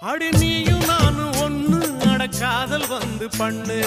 அடி நீயும் நானும் ஒன்று அட காதல் வந்து பண்ணு.